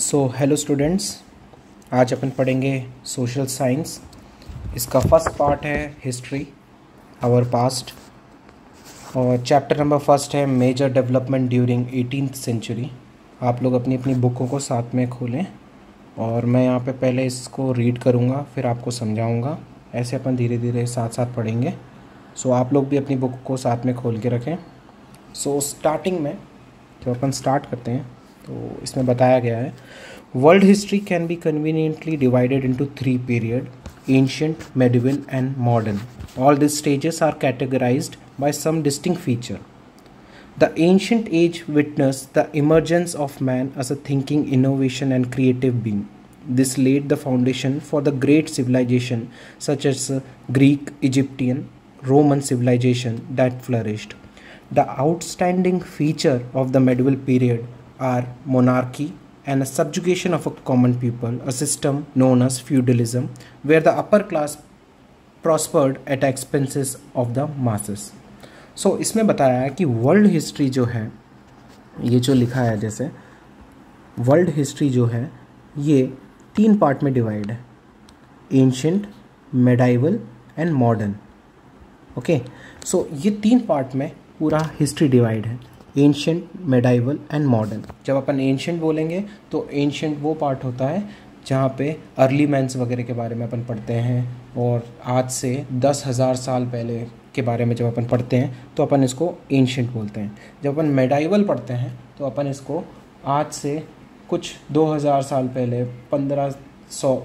So hello students आज अपन पढ़ेंगे सोशल साइंस इसका फ़र्स्ट पार्ट है हिस्ट्री आवर पास्ट और चैप्टर नंबर फ़र्स्ट है major development during eighteen century आप लोग अपनी अपनी बुकों को साथ में खोलें और मैं यहाँ पे पहले इसको रीड करूँगा फिर आपको समझाऊँगा. ऐसे अपन धीरे धीरे साथ साथ पढ़ेंगे. सो so, आप लोग भी अपनी बुक को साथ में खोल के रखें. सो so, स्टार्टिंग में जब अपन स्टार्ट करते हैं. तो इसमें बताया गया है। World history can be conveniently divided into three period ancient medieval and modern all this stages are categorize by some distinguish feature the ancient age witness the emergence of man as a thinking innovation and creative being this led the foundation for the great civilization such as Greek Egyptian Roman civilization that flourished the outstanding feature of the medieval period are monarchy and a subjugation of a common people, a system known as feudalism, where the upper class prospered at expenses of the masses. So so, इसमें बताया है कि world history जो है ये जो लिखा है जैसे वर्ल्ड हिस्ट्री जो है ये तीन पार्ट में डिवाइड है ancient medieval and modern okay so ये तीन पार्ट में पूरा हिस्ट्री डिवाइड है एंशंट मेडाइवल एंड मॉडर्न जब अपन एंशंट बोलेंगे तो एंशंट वो पार्ट होता है जहाँ पे अर्ली मैंस वगैरह के बारे में अपन पढ़ते हैं और आज से दस हज़ार साल पहले के बारे में जब अपन पढ़ते हैं तो अपन इसको एंशंट बोलते हैं। जब अपन मेडाइवल पढ़ते हैं तो अपन इसको आज से कुछ 2000 साल पहले 1500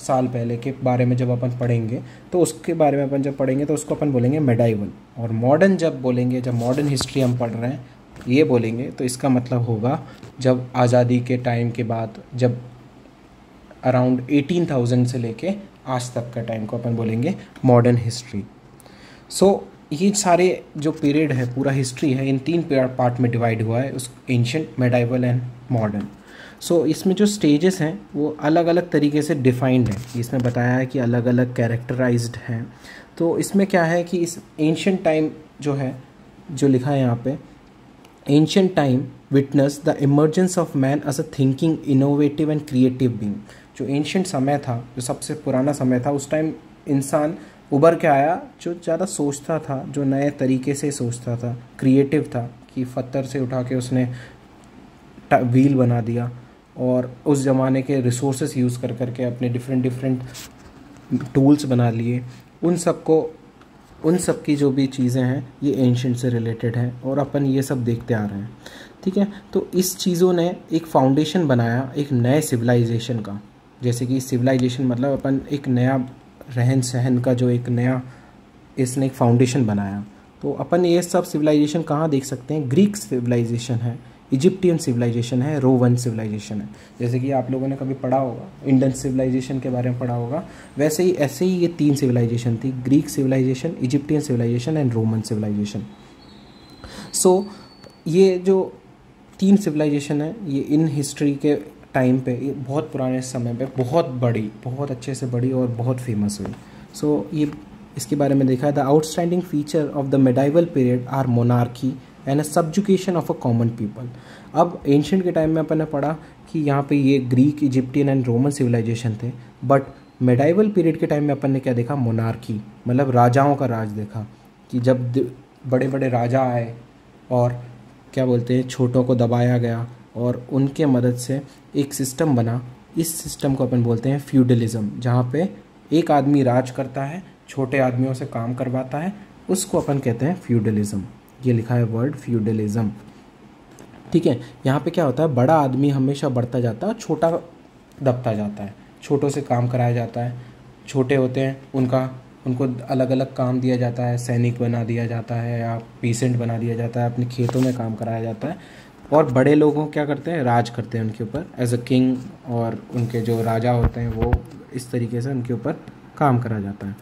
साल पहले के बारे में जब अपन पढ़ेंगे तो उसके बारे में अपन जब पढ़ेंगे तो उसको अपन बोलेंगे मेडाइवल और मॉडर्न जब बोलेंगे, जब मॉडर्न हिस्ट्री हम पढ़ रहे हैं ये बोलेंगे तो इसका मतलब होगा जब आज़ादी के टाइम के बाद जब अराउंड 18,000 से लेके आज तक का टाइम को अपन बोलेंगे मॉडर्न हिस्ट्री सो ये सारे जो पीरियड है पूरा हिस्ट्री है इन तीन पार्ट में डिवाइड हुआ है उस ancient medieval and modern so इसमें जो स्टेजेस हैं वो अलग अलग तरीके से डिफाइंड है। इसमें बताया है कि अलग अलग कैरेक्टराइज्ड हैं। तो इसमें क्या है कि इस एंशंट टाइम जो है जो लिखा है यहाँ पे ancient time witness the emergence of man as a thinking innovative and creative being जो एंशंट समय था, जो सबसे पुराना समय था, उस टाइम इंसान उभर के आया, जो ज़्यादा सोचता था, जो नए तरीके से सोचता था क्रिएटिव था, कि पत्थर से उठा के उसने व्हील बना दिया और उस ज़माने के रिसोर्सेस यूज़ कर करके अपने डिफरेंट डिफरेंट टूल्स बना लिए। उन सबको उन सब की जो भी चीज़ें हैं, ये एंशंट से रिलेटेड हैं और अपन ये सब देखते आ रहे हैं। ठीक है? तो इस चीज़ों ने एक फाउंडेशन बनाया, एक नए सिविलाइजेशन का। जैसे कि सिविलाइजेशन मतलब अपन एक नया रहन सहन का जो एक नया, इसने एक फाउंडेशन बनाया। तो अपन ये सब सिविलाइजेशन कहाँ देख सकते हैं? ग्रीक सिविलाइजेशन है। इजिप्टियन सिविलाइजेशन है रोवन सिविलाइजेशन है। जैसे कि आप लोगों ने कभी पढ़ा होगा इंडियन सिविलाइजेशन के बारे में पढ़ा होगा। वैसे ही ऐसे ही ये तीन सिविलाइजेशन थी Greek civilization Egyptian civilization and Roman civilization. So ये जो तीन सिविलाइजेशन है ये इन हिस्ट्री के टाइम पे बहुत पुराने समय पे बहुत बड़ी बहुत अच्छे से बड़ी और बहुत फ़ेमस हुई। सो so, ये इसके बारे में देखा है the outstanding feature of the medieval period are monarchy and a subjugation of a common people अब एंशंट के टाइम में अपन ने पढ़ा कि यहाँ पे ये Greek Egyptian and Roman civilization थे बट मेडाइवल पीरियड के टाइम में अपन ने क्या देखा? मोनार्की मतलब राजाओं का राज देखा कि जब बड़े बड़े राजा आए और क्या बोलते हैं, छोटों को दबाया गया और उनके मदद से एक सिस्टम बना। इस सिस्टम को अपन बोलते हैं फ्यूडलिज्म जहाँ पे एक आदमी राज करता है, छोटे आदमियों से काम करवाता है, उसको अपन कहते हैं फ्यूडलिज्म ये लिखा है वर्ड फ्यूडलिज्म ठीक है यहाँ पे क्या होता है बड़ा आदमी हमेशा बढ़ता जाता है छोटा दबता जाता है। छोटों से काम कराया जाता है छोटे होते हैं उनका उनको अलग अलग काम दिया जाता है सैनिक बना दिया जाता है या पीसेंट बना दिया जाता है अपने खेतों में काम कराया जाता है। और बड़े लोगों क्या करते हैं राज करते हैं उनके ऊपर एज अ किंग और उनके जो राजा होते हैं वो इस तरीके से उनके ऊपर काम करा जाता है।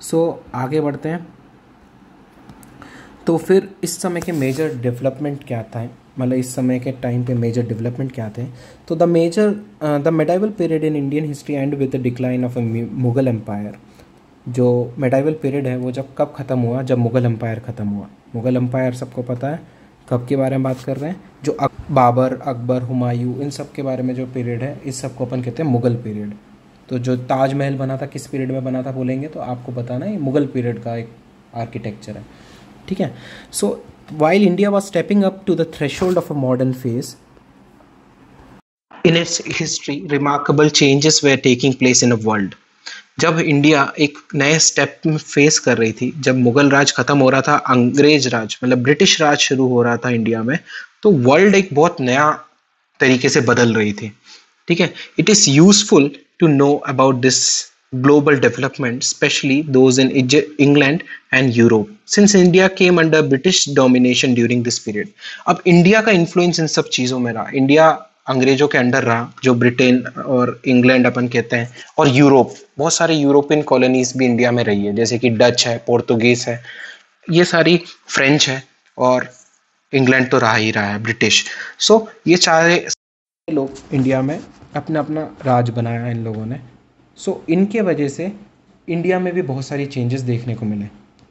सो so, आगे बढ़ते हैं। तो फिर इस समय के मेजर डेवलपमेंट क्या था? मतलब इस समय के टाइम पे मेजर डेवलपमेंट क्या थे? तो the major the medieval period in Indian history and with the decline of Mughal empire जो मेडाइवल पीरियड है वो जब कब ख़त्म हुआ? जब मुगल एम्पायर ख़त्म हुआ। मुगल एम्पायर सबको पता है? कब के बारे में बात कर रहे हैं? जो अक, बाबर अकबर हुमायूं इन सब के बारे में जो पीरियड है इस सबको अपन कहते हैं मुग़ल पीरियड तो जो ताजमहल बना था किस पीरियड में बना था बोलेंगे तो आपको बताना ये मुग़ल पीरियड का एक आर्किटेक्चर है। ठीक है? So while India was stepping up to the threshold of a modern phase in its history remarkable changes were taking place in a world जब इंडिया एक नए स्टेप में फेस कर रही थी, जब मुगल राज खत्म हो रहा था, अंग्रेज़ राज मतलब ब्रिटिश राज शुरू हो रहा था इंडिया में तो वर्ल्ड एक बहुत नया तरीके से बदल रही थी। ठीक है? It is useful to know about this global development, especially those in England and Europe, since India came under British domination during this period. अब इंडिया का इन्फ्लुएंस इन सब चीज़ों में रहा। इंडिया अंग्रेज़ों के अंडर रहा जो ब्रिटेन और इंग्लैंड अपन कहते हैं और यूरोप बहुत सारे यूरोपियन कॉलोनीज भी इंडिया में रही है जैसे कि डच है पोर्तुगीज है ये सारी फ्रेंच है और इंग्लैंड तो रहा ही रहा है ब्रिटिश सो so, ये सारे लोग इंडिया में अपना अपना राज बनाया इन लोगों ने। सो इनके वजह से इंडिया में भी बहुत सारी चेंजेस देखने को मिले।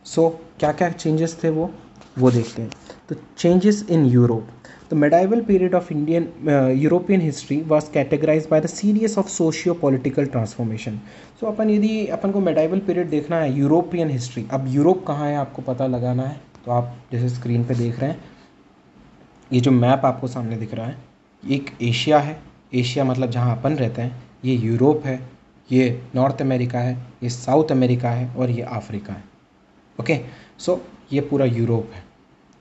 सो so, क्या क्या चेंजेस थे वो? वो देखते हैं। तो changes in Europe The medieval period of Indian uh, European history was categorized by the series of socio-political transformation. So अपन यदि अपन को medieval period देखना है यूरोपियन हिस्ट्री अब यूरोप कहाँ है आपको पता लगाना है? तो आप जैसे स्क्रीन पे देख रहे हैं ये जो मैप आपको सामने दिख रहा है एक एशिया है। एशिया मतलब जहाँ अपन रहते हैं ये यूरोप है। ये नॉर्थ अमेरिका है ये साउथ अमेरिका है और ये अफ्रीका है। ओके? सो ये पूरा यूरोप है।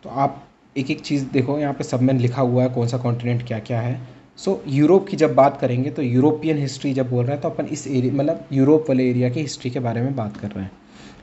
तो आप एक एक चीज़ देखो यहाँ पे सब में लिखा हुआ है कौन सा कॉन्टिनेंट क्या क्या है। सो so, यूरोप की जब बात करेंगे तो यूरोपियन हिस्ट्री जब बोल रहे हैं तो अपन इस एरिया मतलब यूरोप वाले एरिया की हिस्ट्री के बारे में बात कर रहे हैं।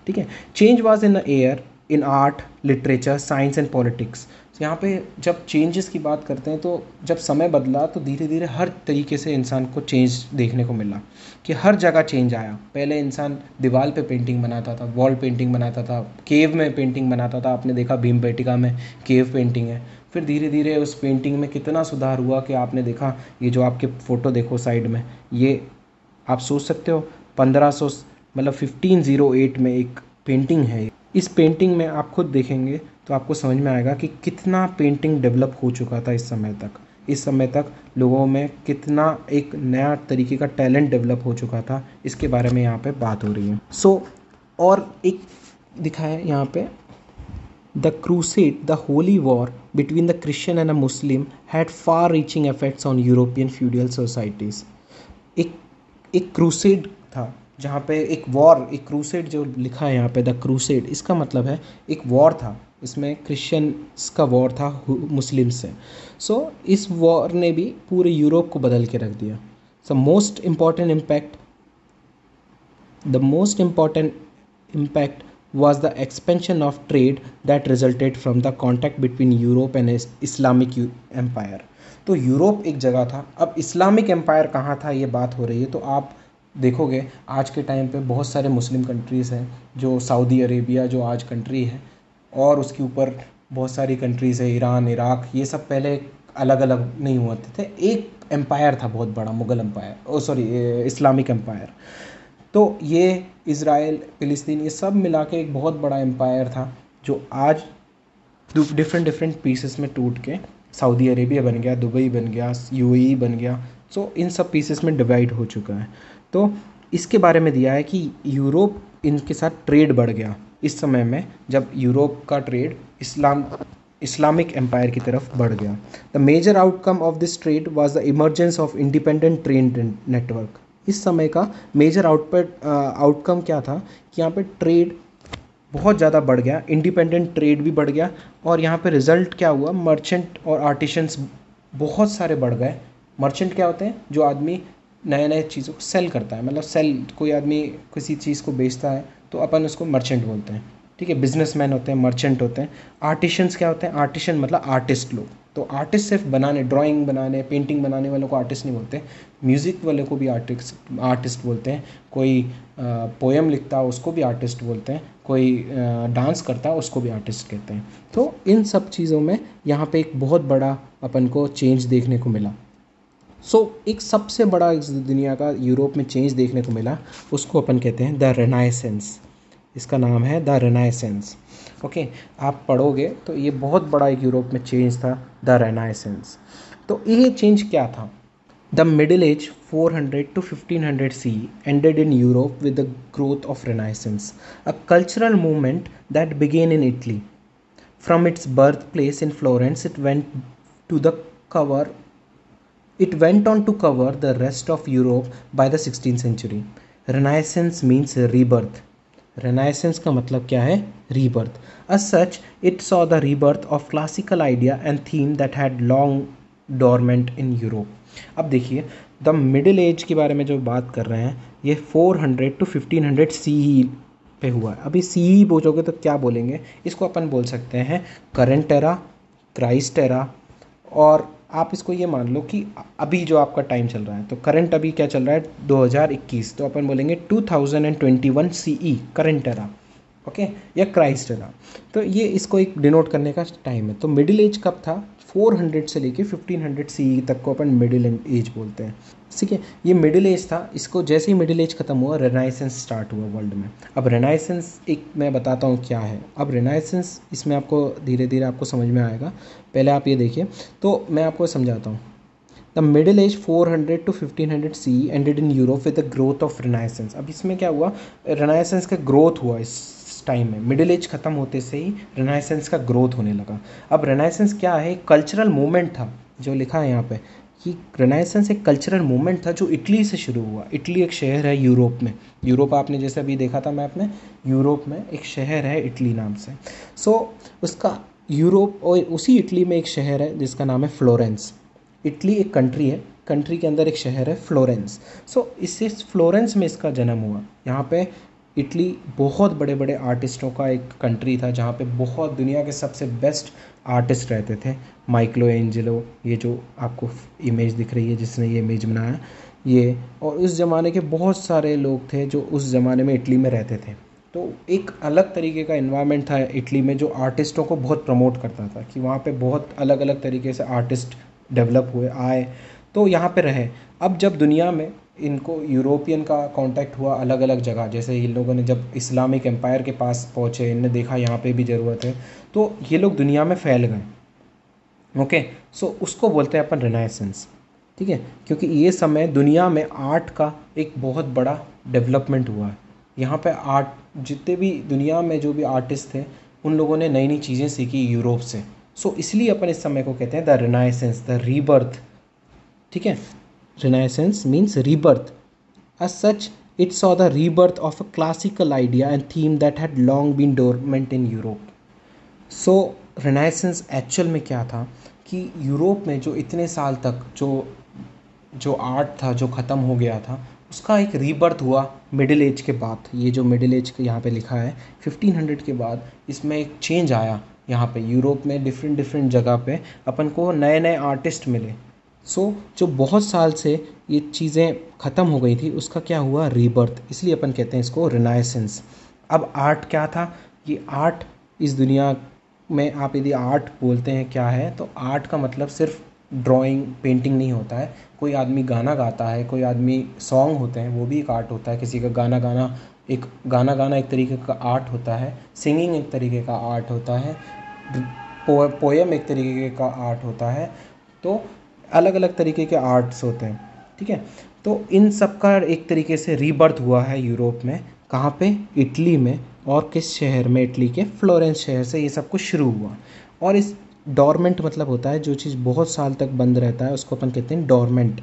ठीक है? Change was in the air in art literature science and politics यहाँ पे जब चेंजेस की बात करते हैं तो जब समय बदला तो धीरे धीरे हर तरीके से इंसान को चेंज देखने को मिला कि हर जगह चेंज आया। पहले इंसान दीवार पे पेंटिंग बनाता था वॉल पेंटिंग बनाता था केव में पेंटिंग बनाता था, आपने देखा भीम बेटिका में केव पेंटिंग है। फिर धीरे धीरे उस पेंटिंग में कितना सुधार हुआ कि आपने देखा, ये जो आपके फ़ोटो देखो साइड में, ये आप सोच सकते हो, पंद्रह सौ मतलब फिफ्टीन ज़ीरो एट में एक पेंटिंग है। इस पेंटिंग में आप खुद देखेंगे तो आपको समझ में आएगा कि कितना पेंटिंग डेवलप हो चुका था इस समय तक। इस समय तक लोगों में कितना एक नया तरीके का टैलेंट डेवलप हो चुका था इसके बारे में यहाँ पे बात हो रही है। सो so, और एक दिखाया यहाँ पे। The crusade the holy war between the Christian and a Muslim had far reaching effects on European feudal societies एक एक क्रूसेड था जहाँ पे एक वॉर एक क्रूसेड जो लिखा है यहाँ पे द क्रूसेड इसका मतलब है एक वॉर था। इसमें क्रिश्चियंस का वॉर था मुस्लिम से सो। So, इस वॉर ने भी पूरे यूरोप को बदल के रख दिया। So most important impact the most important impact was the expansion of trade that resulted from the contact between Europe and Islamic empire. तो यूरोप एक जगह था। अब इस्लामिक एम्पायर कहाँ था ये बात हो रही है। तो आप देखोगे आज के टाइम पे बहुत सारे मुस्लिम कंट्रीज़ हैं जो सऊदी अरेबिया जो आज कंट्री है। और उसके ऊपर बहुत सारी कंट्रीज़ है ईरान इराक ये सब पहले अलग अलग नहीं हुए थे। एक एम्पायर था बहुत बड़ा, Mughal empire O sorry Islamic empire तो ये इसराइल फ़िलिस्तीन ये सब मिला के एक बहुत बड़ा एम्पायर था, जो आज डिफरेंट डिफरेंट पीसेस में टूट के सऊदी अरेबिया बन गया दुबई बन गया यूएई बन गया सो इन सब पीसेस में डिवाइड हो चुका है। तो इसके बारे में दिया है कि यूरोप इनके साथ ट्रेड बढ़ गया। इस समय में जब यूरोप का ट्रेड इस्लाम, इस्लामिक एम्पायर की तरफ़ बढ़ गया। The major outcome of this trade was the emergence of independent train network इस समय का मेजर आउटपुट आउटकम क्या था? कि यहाँ पे ट्रेड बहुत ज़्यादा बढ़ गया इंडिपेंडेंट ट्रेड भी बढ़ गया और यहाँ पे रिज़ल्ट क्या हुआ? मर्चेंट और आर्टिशंस बहुत सारे बढ़ गए। मर्चेंट क्या होते हैं? जो आदमी नए नए चीज़ों को सेल करता है। मतलब सेल कोई आदमी किसी चीज़ को बेचता है तो अपन उसको मर्चेंट बोलते हैं। ठीक है बिजनेसमैन होते हैं मर्चेंट होते हैं। आर्टिशंस क्या होते हैं? आर्टिशन मतलब आर्टिस्ट लोग। तो आर्टिस्ट सिर्फ़ बनाने ड्राइंग बनाने पेंटिंग बनाने वालों को आर्टिस्ट नहीं बोलते। म्यूज़िक वाले को भी आर्टिस्ट आर्टिस्ट बोलते हैं। कोई पोएम लिखता है, उसको भी आर्टिस्ट बोलते हैं। कोई डांस करता है, उसको भी आर्टिस्ट कहते हैं। तो इन सब चीज़ों में यहाँ पे एक बहुत बड़ा अपन को चेंज देखने को मिला। सो so, एक सबसे बड़ा इस दुनिया का यूरोप में चेंज देखने को मिला उसको अपन कहते हैं द रेनाइसेंस इसका नाम है द रेनाइसेंस ओके आप पढ़ोगे तो ये बहुत बड़ा एक यूरोप में चेंज था द रेनाइसेंस तो ये चेंज क्या था? The middle age 400 hundred to fifteen hundred C ended in Europe with the growth of Renaissance a cultural movement that began in Italy from its birth place in Florence it went to the cover it went on to cover the rest of Europe by the 16th century. Renaissance means rebirth. Renaissance का मतलब क्या है rebirth. As such, it saw the rebirth of classical idea and theme that had long dormant in Europe. अब देखिए the middle as के बारे में जो बात कर रहे हैं ये 400 टू 1500 सी पे हुआ है अभी सी ही बोलोगे तो क्या बोलेंगे इसको अपन बोल सकते हैं करंट एरा क्राइस्ट एरा और आप इसको ये मान लो कि अभी जो आपका टाइम चल रहा है तो करंट अभी क्या चल रहा है? 2021 तो अपन बोलेंगे 2021 सीई करंट एरा ओके या क्राइस्ट एरा तो ये इसको एक डिनोट करने का टाइम है। तो मिडिल एज कब था? 400 से लेके 1500 सी तक को अपन मिडिल एज बोलते हैं। ठीक है, ये मिडिल एज था, इसको जैसे ही मिडिल एज ख़त्म हुआ रेनाइसेंस स्टार्ट हुआ वर्ल्ड में। अब रेनाइसेंस एक, मैं बताता हूँ क्या है। अब रेनाइसेंस इसमें आपको धीरे धीरे आपको समझ में आएगा। पहले आप ये देखिए तो मैं आपको समझाता हूँ। The middle age 400 to 1500 C ended in Europe with the growth of Renaissance अब इसमें क्या हुआ? रेनाइसेंस का ग्रोथ हुआ इस टाइम में मिडिल एज ख़त्म होते से ही रेनाइसेंस का ग्रोथ होने लगा। अब रेनाइसेंस क्या है? कल्चरल मूवमेंट था जो लिखा है यहाँ पे कि रेनाइसेंस एक कल्चरल मूवमेंट था जो इटली से शुरू हुआ। इटली एक शहर है यूरोप में। यूरोप आपने जैसे अभी देखा था मैप में यूरोप में एक शहर है इटली नाम से। सो so, उसका यूरोप और उसी इटली में एक शहर है जिसका नाम है फ्लोरेंस इटली एक कंट्री है कंट्री के अंदर एक शहर है फ्लोरेंस सो so, इससे फ्लोरेंस में इसका जन्म हुआ। यहाँ पे इटली बहुत बड़े बड़े आर्टिस्टों का एक कंट्री था, जहाँ पे बहुत दुनिया के सबसे बेस्ट आर्टिस्ट रहते थे। माइकलो एंजलो ये जो आपको इमेज दिख रही है, जिसने ये इमेज बनाया, ये और उस ज़माने के बहुत सारे लोग थे जो उस ज़माने में इटली में रहते थे। तो एक अलग तरीके का इन्वायरमेंट था इटली में, जो आर्टिस्टों को बहुत प्रमोट करता था, कि वहाँ पे बहुत अलग अलग तरीके से आर्टिस्ट डेवलप हुए, आए तो यहाँ पे रहे। अब जब दुनिया में इनको यूरोपियन का कांटेक्ट हुआ अलग अलग जगह। जैसे इन लोगों ने जब इस्लामिक एम्पायर के पास पहुँचे इनने देखा यहाँ पे भी ज़रूरत है तो ये लोग दुनिया में फैल गए। ओके सो उसको बोलते हैं अपन रिनाइसेंस ठीक है? क्योंकि ये समय दुनिया में आर्ट का एक बहुत बड़ा डेवलपमेंट हुआ है। यहाँ पे आर्ट जितने भी दुनिया में जो भी आर्टिस्ट थे उन लोगों ने नई नई चीज़ें सीखी यूरोप से। सो so, इसलिए अपन इस समय को कहते हैं द रिनाइसेंस द रीबर्थ ठीक है? Renaissance means rebirth. As such, it saw the rebirth of a classical idea and theme that had long been dormant in Europe. So, Renaissance actual में क्या था कि यूरोप में जो इतने साल तक जो जो आर्ट था जो ख़त्म हो गया था उसका एक रीबर्थ हुआ मिडिल एज के बाद ये जो मिडिल एज यहाँ पे लिखा है 1500 के बाद इसमें एक चेंज आया यहाँ पे यूरोप में डिफरेंट डिफरेंट जगह पे अपन को नए नए आर्टिस्ट मिले सो जो बहुत साल से ये चीज़ें ख़त्म हो गई थी, उसका क्या हुआ? रीबर्थ इसलिए अपन कहते हैं इसको रिनाइसेंस अब आर्ट क्या था? ये आर्ट इस दुनिया में आप यदि आर्ट बोलते हैं क्या है तो आर्ट का मतलब सिर्फ़ ड्राइंग पेंटिंग नहीं होता है। कोई आदमी गाना गाता है, कोई आदमी सॉन्ग होते हैं, वो भी एक आर्ट होता है। किसी का गाना गाना एक, गाना गाना एक तरीके का आर्ट होता है। सिंगिंग एक तरीके का आर्ट होता है। पोएम एक तरीके का आर्ट होता है। तो अलग अलग तरीके के आर्ट्स होते हैं, ठीक है? तो इन सब का एक तरीके से रीबर्थ हुआ है यूरोप में। कहाँ पे? इटली में। और किस शहर में? इटली के फ्लोरेंस शहर से ये सब कुछ शुरू हुआ। और इस डॉर्मेंट मतलब होता है जो चीज़ बहुत साल तक बंद रहता है, उसको अपन कहते हैं डॉर्मेंट,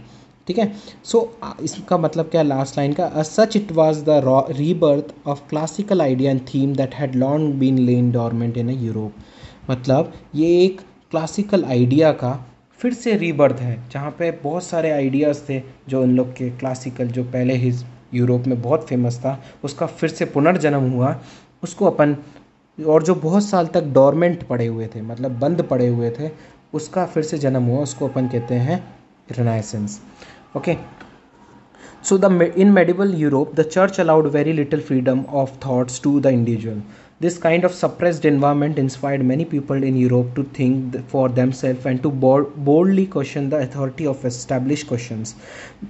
ठीक है? सो इसका मतलब क्या? लास्ट लाइन का such it was the rebirth of classical idea and theme that had long been lain dormant in a Europe मतलब ये एक क्लासिकल आइडिया का फिर से रीबर्थ है, जहाँ पे बहुत सारे आइडियाज़ थे जो उन लोग के क्लासिकल जो पहले ही यूरोप में बहुत फ़ेमस था, उसका फिर से पुनर्जन्म हुआ। उसको अपन, और जो बहुत साल तक डॉर्मेंट पड़े हुए थे मतलब बंद पड़े हुए थे, उसका फिर से जन्म हुआ। उसको अपन कहते हैं Renaissance okay so the in medieval Europe the church allowed very little freedom of thoughts to the individual This kind of suppressed environment inspired many people in Europe to think for themselves and to boldly question the authority of established questions.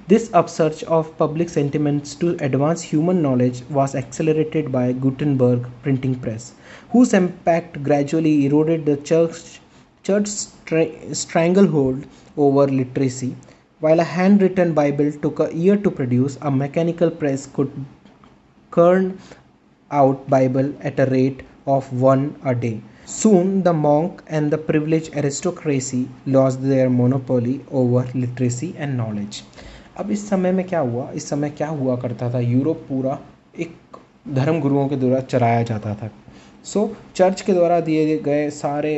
This upsurge of public sentiments to advance human knowledge was accelerated by Gutenberg printing press, whose impact gradually eroded the church, church stranglehold over literacy. While a handwritten Bible took a year to produce, a mechanical press could churn out Bible at a rate of one a day. Soon the monk and the privileged aristocracy lost their monopoly over literacy and knowledge. अब इस समय में क्या हुआ? इस समय क्या हुआ करता था? यूरोप पूरा एक धर्म गुरुओं के द्वारा चलाया जाता था। सो so, चर्च के द्वारा दिए गए सारे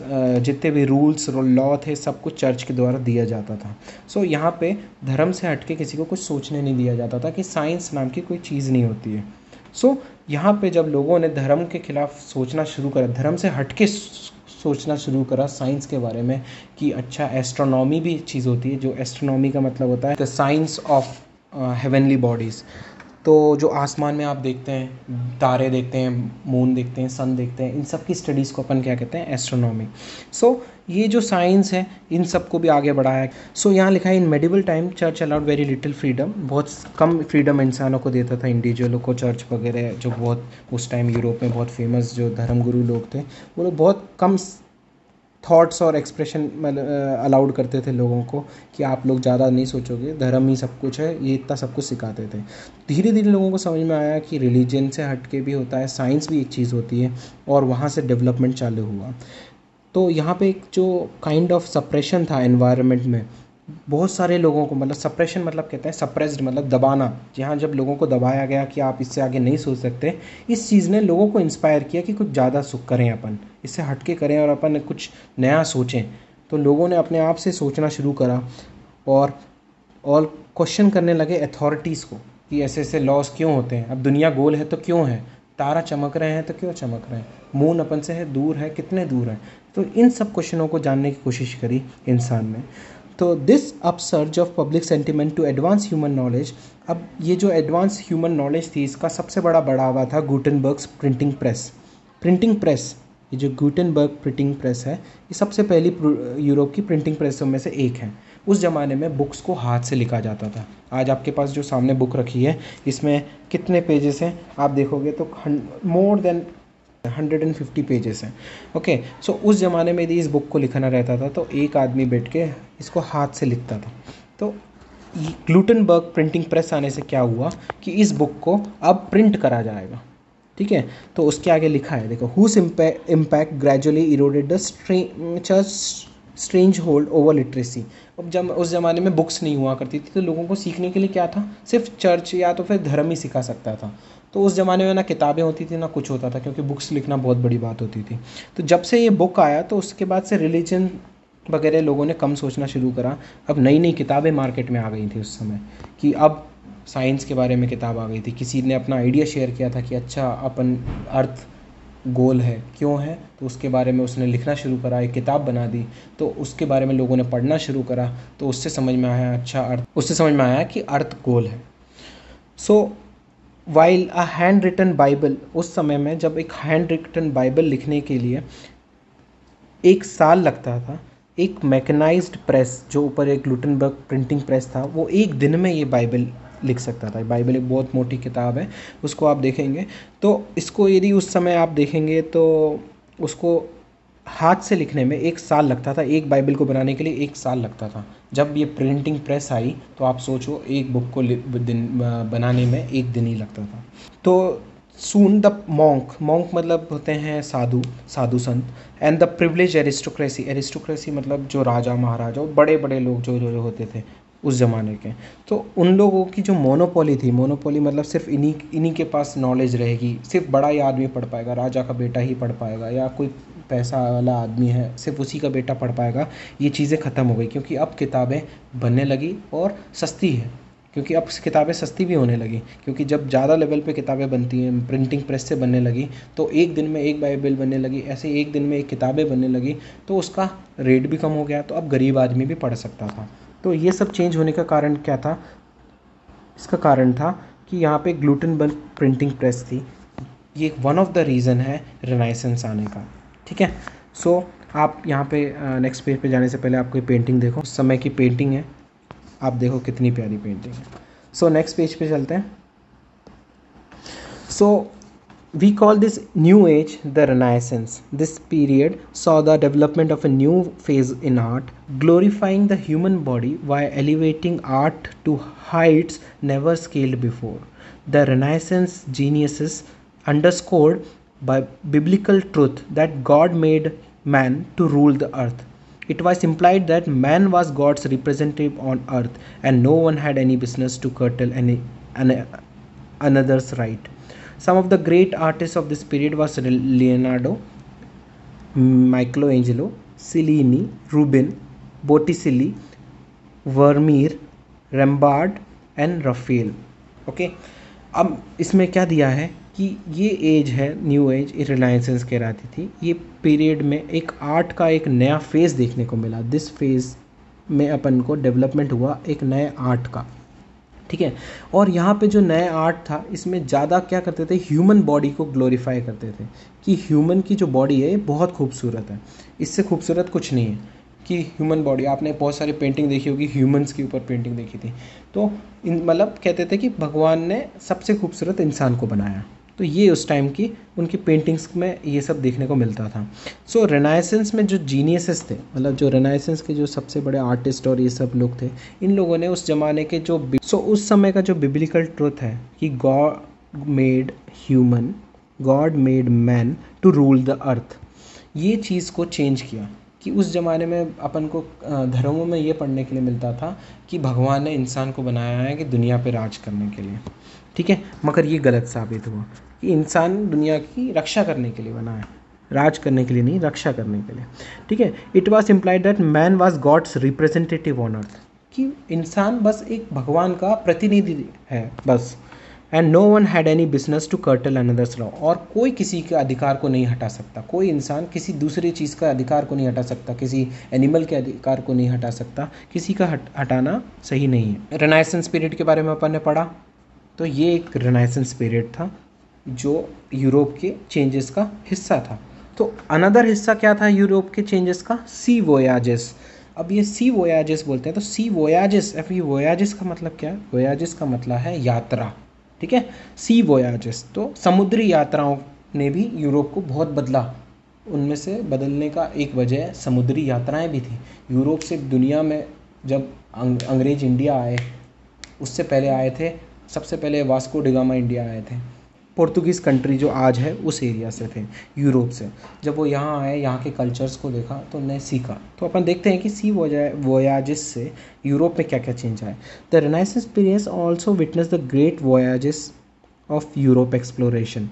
जितने भी रूल्स लॉ थे सब कुछ चर्च के द्वारा दिया जाता था। सो so, यहाँ पे धर्म से हटके किसी को कुछ सोचने नहीं दिया जाता था कि साइंस नाम की कोई चीज़ नहीं होती है। सो so, यहाँ पे जब लोगों ने धर्म के खिलाफ सोचना शुरू करा, धर्म से हट के सोचना शुरू करा साइंस के बारे में कि अच्छा एस्ट्रोनॉमी भी चीज़ होती है, जो एस्ट्रोनॉमी का मतलब होता है the science of heavenly bodies तो जो आसमान में आप देखते हैं तारे देखते हैं मून देखते हैं सन देखते हैं इन सब की स्टडीज़ को अपन क्या कहते हैं? एस्ट्रोनॉमी सो so, ये जो साइंस है इन सबको भी आगे बढ़ाया है। सो यहाँ लिखा है in medieval time church allowed very little freedom बहुत कम फ्रीडम इंसानों को देता था इंडिविजुअलों को चर्च वगैरह जो बहुत उस टाइम यूरोप में बहुत फ़ेमस जो धर्मगुरु लोग थे वो लोग बहुत कम थॉट्स और एक्सप्रेशन अलाउड करते थे लोगों को कि आप लोग ज़्यादा नहीं सोचोगे, धर्म ही सब कुछ है, ये इतना सब कुछ सिखाते थे। धीरे धीरे लोगों को समझ में आया कि रिलीजन से हट के भी होता है साइंस भी एक चीज़ होती है और वहाँ से डेवलपमेंट चालू हुआ। तो यहाँ पे एक जो काइंड ऑफ़ सप्रेशन था एनवायरनमेंट में बहुत सारे लोगों को मतलब सप्रेशन मतलब कहते हैं सप्रेस्ड मतलब दबाना। जहाँ जब लोगों को दबाया गया कि आप इससे आगे नहीं सोच सकते, इस चीज़ ने लोगों को इंस्पायर किया कि कुछ ज़्यादा सुख करें अपन, इससे हटके करें और अपन कुछ नया सोचें। तो लोगों ने अपने आप से सोचना शुरू करा और और क्वेश्चन करने लगे अथॉरिटीज़ को कि ऐसे ऐसे लॉस क्यों होते हैं? अब दुनिया गोल है तो क्यों है? तारा चमक रहे हैं तो क्यों चमक रहे हैं? मून अपन से है, दूर है, कितने दूर है? तो इन सब क्वेश्चनों को जानने की कोशिश करी इंसान ने। तो this upsurge of public sentiment to advance human knowledge अब ये जो एडवांस ह्यूमन नॉलेज थी, इसका सबसे बड़ा बढ़ावा था Gutenberg's printing press printing press ये जो गुटनबर्ग प्रिंटिंग प्रेस है, ये सबसे पहली यूरोप की प्रिंटिंग प्रेसों में से एक है। उस ज़माने में बुक्स को हाथ से लिखा जाता था। आज आपके पास जो सामने बुक रखी है, इसमें कितने पेजेस हैं, आप देखोगे तो more than hundred and fifty pages हैं। ओके सो उस ज़माने में यदि इस बुक को लिखना रहता था तो एक आदमी बैठ के इसको हाथ से लिखता था। तो ग्लूटनबर्ग प्रिंटिंग प्रेस आने से क्या हुआ कि इस बुक को अब प्रिंट करा जाएगा। ठीक है? तो उसके आगे लिखा है, देखो his impact gradually eroded the strange hold over literacy अब जब उस ज़माने में बुक्स नहीं हुआ करती थी तो लोगों को सीखने के लिए क्या था? सिर्फ़ चर्च या तो फिर धर्म ही सिखा सकता था। तो उस ज़माने में ना किताबें होती थी, ना कुछ होता था, क्योंकि बुक्स लिखना बहुत बड़ी बात होती थी। तो जब से ये बुक आया तो उसके बाद से रिलीजन वगैरह लोगों ने कम सोचना शुरू करा। अब नई नई किताबें मार्केट में आ गई थी उस समय, कि अब साइंस के बारे में किताब आ गई थी। किसी ने अपना आइडिया शेयर किया था कि अच्छा अपन अर्थ गोल है, क्यों है? तो उसके बारे में उसने लिखना शुरू करा, एक किताब बना दी। तो उसके बारे में लोगों ने पढ़ना शुरू करा तो उससे समझ में आया अच्छा अर्थ उससे समझ में आया कि अर्थ गोल है। So while a hand written Bible उस समय में जब एक हैंड रिटन बाइबल लिखने के लिए एक साल लगता था, एक मैकेनाइज्ड प्रेस जो ऊपर एक लुटनबर्ग प्रिंटिंग प्रेस था, वो एक दिन में ये बाइबल लिख सकता था। बाइबल एक बहुत मोटी किताब है, उसको आप देखेंगे। तो इसको यदि उस समय आप देखेंगे तो उसको हाथ से लिखने में एक साल लगता था, एक बाइबल को बनाने के लिए एक साल लगता था। जब ये प्रिंटिंग प्रेस आई तो आप सोचो, एक बुक को दिन बनाने में एक दिन ही लगता था। तो सून द मॉन्क मॉन्क मतलब होते हैं साधु साधु संत and the privilege aristocracy aristocracy मतलब जो राजा, महाराजा बड़े बड़े लोग जो जो होते थे उस ज़माने के। तो उन लोगों की जो मोनोपोली थी मोनोपोली मतलब सिर्फ़ इन्हीं इन्हीं के पास नॉलेज रहेगी, सिर्फ़ बड़ा ही आदमी पढ़ पाएगा, राजा का बेटा ही पढ़ पाएगा, या कोई पैसा वाला आदमी है, सिर्फ़ उसी का बेटा पढ़ पाएगा। ये चीज़ें ख़त्म हो गई, क्योंकि अब किताबें बनने लगी और सस्ती है, क्योंकि अब किताबें सस्ती भी होने लगी, क्योंकि जब ज़्यादा लेवल पे किताबें बनती हैं प्रिंटिंग प्रेस से बनने लगी तो एक दिन में एक बाइबल बनने लगी, ऐसे एक दिन में एक किताबें बनने लगी तो उसका रेट भी कम हो गया तो अब गरीब आदमी भी पढ़ सकता था। तो ये सब चेंज होने का कारण क्या था? इसका कारण था कि यहाँ पे ग्लूटन बन प्रिंटिंग प्रेस थी। ये वन ऑफ़ द रीज़न है रिनाइसेंस आने का। ठीक है? सो आप यहाँ पे नेक्स्ट पेज पे जाने से पहले आपको ये पेंटिंग देखो। समय की पेंटिंग है। आप देखो कितनी प्यारी पेंटिंग है। सो नेक्स्ट पेज पे चलते हैं। So we call this new age the Renaissance this period saw the development of a new phase in art glorifying the human body why elevating art to heights never scaled before the Renaissance geniuses underscored by biblical truth that god made man to rule the earth it was implied that man was god's representative on earth and no one had any business to curtail any, any another's right some of the great artists of this period was Leonardo, Michelangelo, Cellini, Rubin, Botticelli, Vermeer, Rembrandt and Raphael okay अब इसमें क्या दिया है कि ये as है new age रिलायंसेंस कहलाती थी। ये पीरियड में एक आर्ट का एक नया फ़ेज़ देखने को मिला। दिस फ़ेज़ में अपन को डेवलपमेंट हुआ एक नए आर्ट का। ठीक है? और यहाँ पे जो नया आर्ट था, इसमें ज़्यादा क्या करते थे? ह्यूमन बॉडी को ग्लोरीफाई करते थे कि ह्यूमन की जो बॉडी है, ये बहुत खूबसूरत है। इससे खूबसूरत कुछ नहीं है कि ह्यूमन बॉडी आपने बहुत सारी पेंटिंग देखी होगी ह्यूमंस के ऊपर पेंटिंग देखी थी। तो मतलब कहते थे कि भगवान ने सबसे खूबसूरत इंसान को बनाया। तो ये उस टाइम की उनकी पेंटिंग्स में ये सब देखने को मिलता था। सो so, रेनाइसेंस में जो जीनियसेस थे मतलब जो रेनाइसेंस के जो सबसे बड़े आर्टिस्ट और ये सब लोग थे इन लोगों ने उस ज़माने के जो सो so, उस समय का जो बिब्लिकल ट्रुथ है कि God made human God made man to rule the earth ये चीज़ को चेंज किया। कि उस ज़माने में अपन को धर्मों में ये पढ़ने के लिए मिलता था कि भगवान ने इंसान को बनाया है कि दुनिया पे राज करने के लिए। ठीक है? मगर ये गलत साबित हुआ कि इंसान दुनिया की रक्षा करने के लिए बना है। राज करने के लिए नहीं, रक्षा करने के लिए। ठीक है? It was implied that man was God's representative on earth कि इंसान बस एक भगवान का प्रतिनिधि है, बस। And no one had any business to curtail another's law और कोई किसी के अधिकार को नहीं हटा सकता। कोई इंसान किसी दूसरी चीज़ का अधिकार को नहीं हटा सकता। किसी एनिमल के अधिकार को नहीं हटा सकता। किसी का हट, हटाना सही नहीं है। रेनाइसेंस पीरियड के बारे में अपन ने पढ़ा। तो ये एक रेनाइसेंस पीरियड था जो यूरोप के चेंजेस का हिस्सा था। तो अनदर हिस्सा क्या था यूरोप के चेंजेस का? सी वोयाजेस अब ये सी वोयाजेस बोलते हैं तो सी वोयाजेस अब ये वोयाजेस का मतलब क्या है? वोयाजेस का मतलब है यात्रा। ठीक है? सी वोयाजेस तो समुद्री यात्राओं ने भी यूरोप को बहुत बदला। उनमें से बदलने का एक वजह समुद्री यात्राएँ भी थी। यूरोप से दुनिया में जब अंग्रेज़ इंडिया आए, उससे पहले आए थे, सबसे पहले वास्को डिगामा इंडिया आए थे। पोर्तुगीज़ कंट्री जो आज है, उस एरिया से थे, यूरोप से। जब वो यहाँ आए, यहाँ के कल्चर्स को देखा तो उन्हें सीखा। तो अपन देखते हैं कि सी वोयाजिस से यूरोप में क्या क्या चेंज आए the Renaissance periods also witness the great voyages of Europe exploration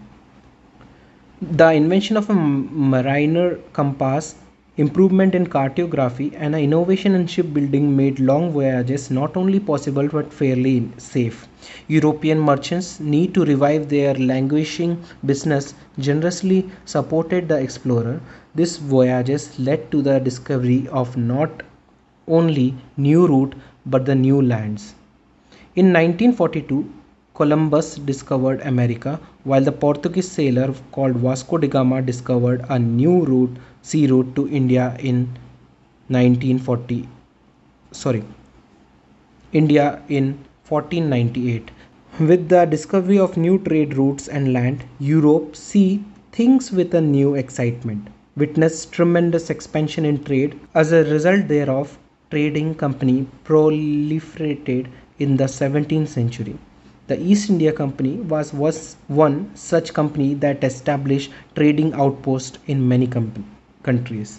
the invention of a mariner compass Improvement in cartography and an innovation in shipbuilding made long voyages not only possible but fairly safe. European merchants need to revive their languishing business generously supported the explorer. These voyages led to the discovery of not only new route but the new lands. In 1942, Columbus discovered America, while the Portuguese sailor called Vasco da Gama discovered a new route sea route to India in 1940 sorry India in 1498 with the discovery of new trade routes and land Europe see things with a new excitement witnessed tremendous expansion in trade. As a result thereof trading company proliferated in the 17th century. The East India Company was, was one such company that established trading outposts in many companies countries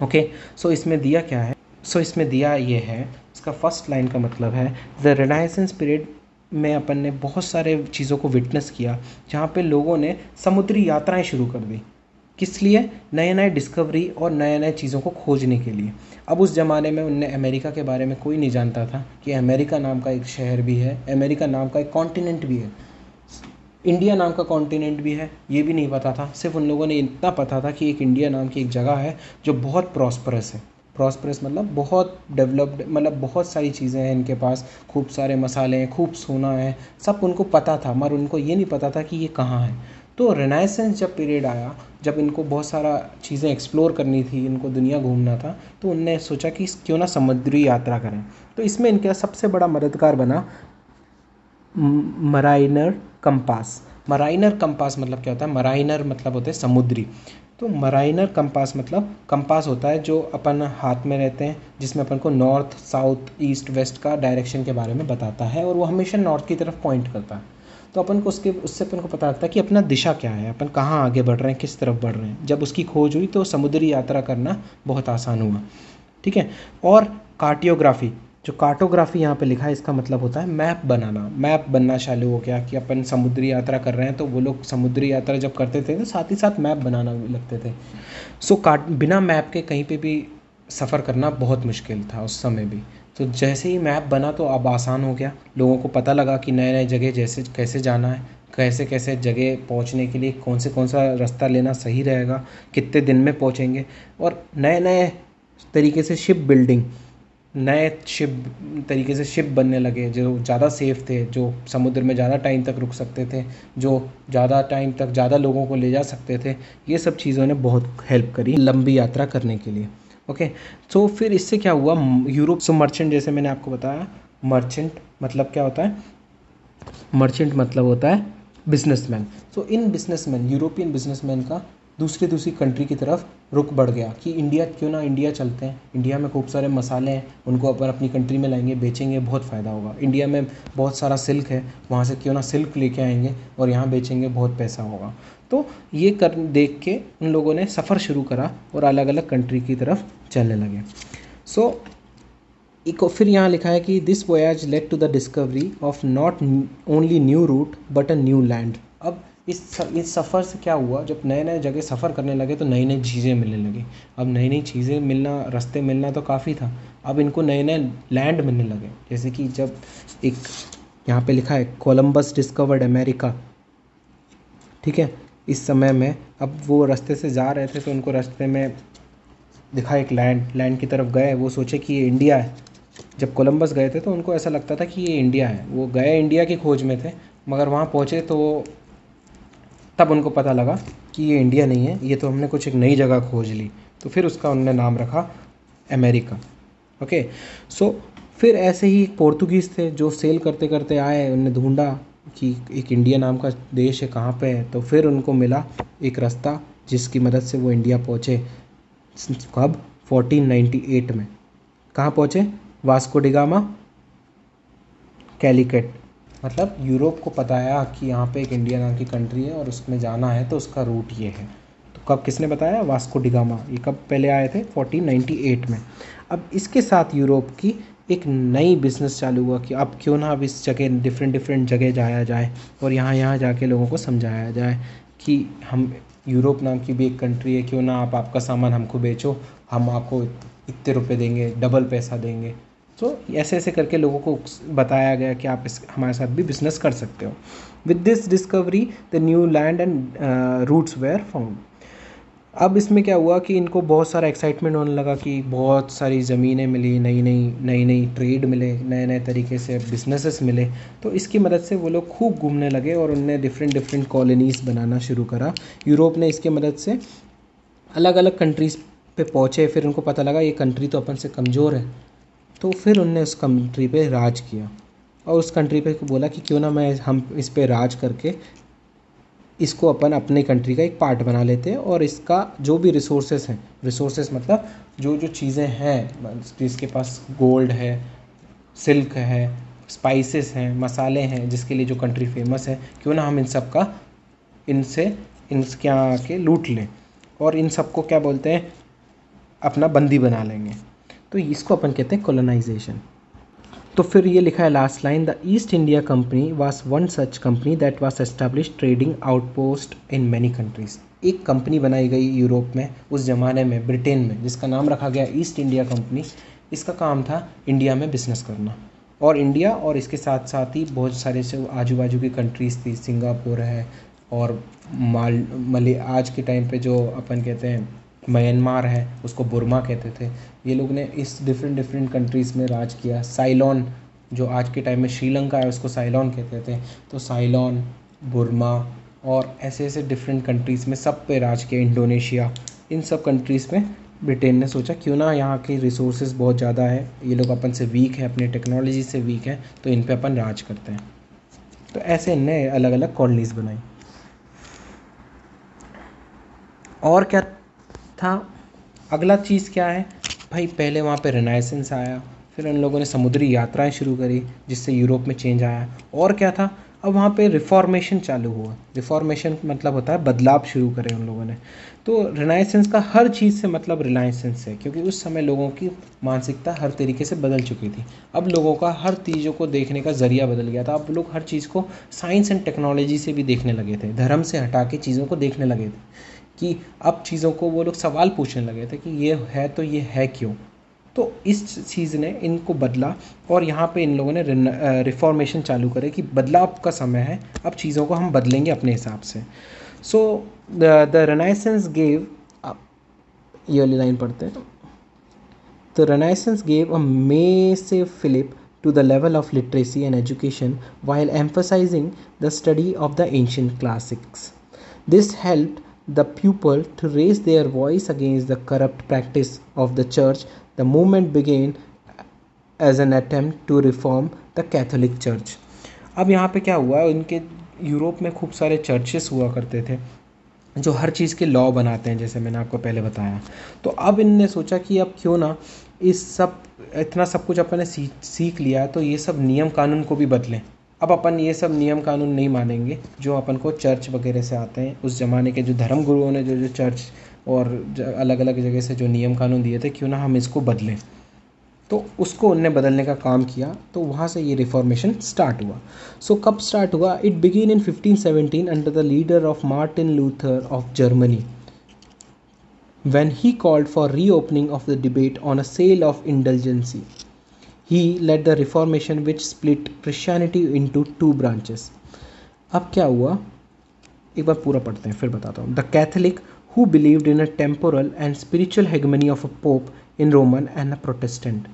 okay so इसमें दिया क्या है? So so, इसमें दिया ये है इसका first line का मतलब है द रिनाइसेंस पीरियड में अपन ने बहुत सारे चीज़ों को विटनेस किया जहाँ पे लोगों ने समुद्री यात्राएँ शुरू कर दी। किस लिए? नए नए डिस्कवरी और नए नए चीज़ों को खोजने के लिए। अब उस ज़माने में उनने अमेरिका के बारे में कोई नहीं जानता था कि अमेरिका नाम का एक शहर भी है अमेरिका नाम का एक कॉन्टिनेंट भी है। इंडिया नाम का कॉन्टिनेंट भी है, ये भी नहीं पता था। सिर्फ़ उन लोगों ने इतना पता था कि एक इंडिया नाम की एक जगह है जो बहुत प्रॉस्परस है। प्रॉस्परस मतलब बहुत डेवलप्ड मतलब बहुत सारी चीज़ें हैं इनके पास। खूब सारे मसाले हैं, खूब सोना है, सब उनको पता था, मगर उनको ये नहीं पता था कि ये कहाँ है। तो रेनाइसेंस जब पीरियड आया, जब इनको बहुत सारा चीज़ें एक्सप्लोर करनी थी, इनको दुनिया घूमना था तो उनने सोचा कि क्यों ना समुद्री यात्रा करें। तो इसमें इनका सबसे बड़ा मददगार बना मराइनर कंपास मराइनर कंपास मतलब क्या होता है? मराइनर मतलब होते हैं समुद्री। तो मराइनर कंपास मतलब कंपास होता है जो अपन हाथ में रहते हैं, जिसमें अपन को नॉर्थ साउथ ईस्ट वेस्ट का डायरेक्शन के बारे में बताता है और वो हमेशा नॉर्थ की तरफ़ पॉइंट करता है। तो अपन को उसके, उससे अपन को पता लगता है कि अपना दिशा क्या है, अपन कहाँ आगे बढ़ रहे हैं, किस तरफ़ बढ़ रहे हैं। जब उसकी खोज हुई तो समुद्री यात्रा करना बहुत आसान हुआ। ठीक है? और कार्टियोग्राफी जो कार्टोग्राफी यहाँ पे लिखा है इसका मतलब होता है मैप बनाना। मैप बनना चालू हो गया कि अपन समुद्री यात्रा कर रहे हैं तो वो लोग समुद्री यात्रा जब करते थे तो साथ ही साथ मैप बनाना भी लगते थे। सो so, काट बिना मैप के कहीं पे भी सफ़र करना बहुत मुश्किल था उस समय भी। तो जैसे ही मैप बना तो अब आसान हो गया। लोगों को पता लगा कि नए नए जगह जैसे कैसे जाना है कैसे कैसे जगह पहुँचने के लिए कौन से कौन सा रास्ता लेना सही रहेगा कितने दिन में पहुँचेंगे। और नए नए तरीके से शिप बिल्डिंग नए शिप तरीके से शिप बनने लगे, जो ज़्यादा सेफ़ थे, जो समुद्र में ज़्यादा टाइम तक रुक सकते थे, जो ज़्यादा टाइम तक ज़्यादा लोगों को ले जा सकते थे, ये सब चीज़ों ने बहुत हेल्प करी लंबी यात्रा करने के लिए। ओके तो फिर इससे क्या हुआ? यूरोप से मर्चेंट जैसे मैंने आपको बताया मर्चेंट मतलब क्या होता है? मर्चेंट मतलब होता है businessman so in businessman European businessman का दूसरी दूसरी कंट्री की तरफ़ रुक बढ़ गया कि इंडिया क्यों ना इंडिया चलते हैं? इंडिया में खूब सारे मसाले हैं उनको अपन अपनी कंट्री में लाएँगे बेचेंगे बहुत फ़ायदा होगा। इंडिया में बहुत सारा सिल्क है वहाँ से क्यों ना सिल्क लेके आएँगे और यहाँ बेचेंगे बहुत पैसा होगा। तो ये कर देख के उन लोगों ने सफ़र शुरू करा और अलग अलग कंट्री की तरफ़ चलने लगे। सो so, एक फिर यहाँ लिखा है कि this voyage led to the discovery of not only new route but a new land अब इस इस सफ़र से क्या हुआ? जब नए नए जगह सफ़र करने लगे तो नई नई चीज़ें मिलने लगी। अब नई नई चीज़ें मिलना, रास्ते मिलना तो काफ़ी था। अब इनको नए नए लैंड मिलने लगे। जैसे कि जब एक, यहाँ पे लिखा है कोलंबस डिस्कवर्ड अमेरिका ठीक है? इस समय में अब वो रास्ते से जा रहे थे तो उनको रास्ते में दिखा एक लैंड लैंड की तरफ़ गए। वो सोचे कि ये इंडिया है। जब कोलंबस गए थे तो उनको ऐसा लगता था कि ये इंडिया है। वो गए इंडिया की खोज में थे, मगर वहाँ पहुँचे तो तब उनको पता लगा कि ये इंडिया नहीं है, ये तो हमने कुछ एक नई जगह खोज ली। तो फिर उसका उन्होंने नाम रखा अमेरिका ओके सो फिर ऐसे ही पोर्तुगीज़ थे जो सेल करते करते आए उन्होंने ढूंढा कि एक इंडिया नाम का देश है, कहाँ पे है? तो फिर उनको मिला एक रास्ता जिसकी मदद से वो इंडिया पहुँचे। कब? 1498 में। कहाँ पहुँचे? Vasco da Gama Calicut. मतलब यूरोप को बताया कि यहाँ पे एक इंडिया नाम की कंट्री है और उसमें जाना है तो उसका रूट ये है। तो कब किसने बताया? वास्को डिगामा ये कब पहले आए थे? 1498 में। अब इसके साथ यूरोप की एक नई बिज़नेस चालू हुआ कि अब क्यों ना अब इस जगह डिफरेंट डिफरेंट जगह जाया जाए और यहाँ यहाँ जाके लोगों को समझाया जाए कि हम यूरोप नाम की भी एक कंट्री है, क्यों ना आप आपका सामान हमको बेचो, हम आपको इतने रुपए देंगे डबल पैसा देंगे। सो so, ऐसे ऐसे करके लोगों को बताया गया कि आप इस हमारे साथ भी बिज़नेस कर सकते हो। With this discovery the new land and routes were found अब इसमें क्या हुआ कि इनको बहुत सारा एक्साइटमेंट होने लगा कि बहुत सारी ज़मीनें मिली नई नई नई नई ट्रेड मिले नए नए तरीके से बिजनेसेस मिले। तो इसकी मदद से वो लोग खूब घूमने लगे और उनने डिफरेंट डिफरेंट कॉलोनीज़ बनाना शुरू करा। यूरोप ने इसके मदद से अलग अलग कंट्रीज़ पे पहुँचे फिर उनको पता लगा ये कंट्री तो अपन से कमज़ोर है। तो फिर उनने उस कंट्री पे राज किया। और उस कंट्री पे बोला कि क्यों ना मैं हम इस पे राज करके इसको अपन अपने कंट्री का एक पार्ट बना लेते हैं और इसका जो भी रिसोर्सेस हैं रिसोर्सेस मतलब जो जो चीज़ें हैं, जिसके पास गोल्ड है सिल्क है स्पाइसेस हैं, मसाले हैं, जिसके लिए जो कंट्री फ़ेमस है, क्यों ना हम इन सब का इनसे, इनके यहाँ आके लूट लें। और इन सबको क्या बोलते हैं? अपना बंदी बना लेंगे। तो इसको अपन कहते हैं कोलोनाइजेशन तो फिर ये लिखा है last line the east India company was one such company that was establish trading outpost in many countries एक कंपनी बनाई गई यूरोप में, उस ज़माने में, ब्रिटेन में, जिसका नाम रखा गया ईस्ट इंडिया कंपनी इसका काम था इंडिया में बिज़नेस करना। और इंडिया और इसके साथ साथ ही बहुत सारे जो आजू बाजू की कंट्रीज़ थी, सिंगापुर है और माल, मले, आज के टाइम पे जो अपन कहते हैं म्यांमार है, उसको बुरमा कहते थे। ये लोग ने इस डिफरेंट डिफरेंट कंट्रीज़ में राज किया। साइलॉन, जो आज के टाइम में श्रीलंका है, उसको साइलॉन कहते थे। तो साइलॉन, बुरमा और ऐसे ऐसे डिफरेंट कंट्रीज़ में सब पे राज किया। इंडोनेशिया, इन सब कंट्रीज़ में ब्रिटेन ने सोचा, क्यों ना यहाँ के रिसोर्सेज बहुत ज़्यादा है। ये लोग अपन से वीक है, अपने टेक्नोलॉजी से वीक है तो इन पे अपन राज करते हैं। तो ऐसे इनने अलग अलग कॉलोनीज बनाई। और क्या था। अगला चीज़ क्या है? भाई, पहले वहाँ पे रेनाइसेंस आया, फिर उन लोगों ने समुद्री यात्राएँ शुरू करी, जिससे यूरोप में चेंज आया। और क्या था? अब वहाँ पे रिफॉर्मेशन चालू हुआ। रिफॉर्मेशन मतलब होता है बदलाव शुरू करे उन लोगों ने। तो रिनाइसेंस का हर चीज़ से मतलब रिलायसेंस है, क्योंकि उस समय लोगों की मानसिकता हर तरीके से बदल चुकी थी। अब लोगों का हर चीज़ों को देखने का ज़रिया बदल गया था। अब लोग हर चीज़ को साइंस एंड टेक्नोलॉजी से भी देखने लगे थे, धर्म से हटा के चीज़ों को देखने लगे थे। कि अब चीज़ों को वो लोग सवाल पूछने लगे थे कि ये है तो ये है क्यों तो इस चीज़ ने इनको बदला और यहाँ पे इन लोगों ने रिफॉर्मेशन चालू करे कि बदलाव का समय है, अब चीज़ों को हम बदलेंगे अपने हिसाब से सो द रेनाइसेंस गेव ये वाली लाइन पढ़ते हैं the renaissance gave a massive fillip to the level of literacy and education while emphasizing the study of the ancient classics. This helped the pupil to raise their voice against the corrupt practice of the church the movement began as an attempt to reform the Catholic Church. अब यहाँ पे क्या हुआ उनके Europe में खूब सारे churches हुआ करते थे जो हर चीज़ के लॉ बनाते हैं जैसे मैंने आपको पहले बताया तो अब इनने सोचा कि अब क्यों ना इस सब इतना सब कुछ अपन ने सीख सीख लिया तो ये सब नियम कानून को भी बदलें अब अपन ये सब नियम कानून नहीं मानेंगे जो अपन को चर्च वगैरह से आते हैं। उस ज़माने के जो धर्म गुरुओं ने जो जो चर्च और अलग अलग जगह से जो नियम कानून दिए थे क्यों ना हम इसको बदलें? तो उसको उनने बदलने का काम किया तो वहाँ से ये रिफॉर्मेशन स्टार्ट हुआ। सो so, कब स्टार्ट हुआ? It begin in 1517 under the leader of Martin Luther of Germany when he called for reopening of the debate on a sale of indulgency. He led the Reformation which split Christianity into two branches. अब क्या हुआ एक बार पूरा पढ़ते हैं फिर बताता हूँ the Catholic who believed in a temporal and spiritual hegemony of a pope in Roman and a Protestant.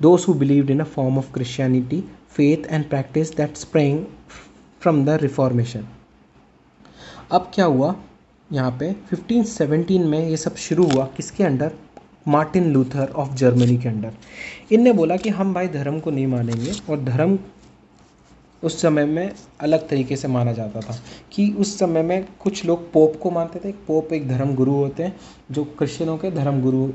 Those who believed in a form of Christianity, faith and practice that sprang from the Reformation. अब क्या हुआ यहाँ पे 1517 में ये सब शुरू हुआ किसके under Martin Luther of Germany के अंडर। इनने बोला कि हम भाई धर्म को नहीं मानेंगे और धर्म उस समय में अलग तरीके से माना जाता था कि उस समय में कुछ लोग पोप को मानते थे। पोप एक धर्म गुरु होते हैं जो क्रिश्चियनों के धर्म गुरु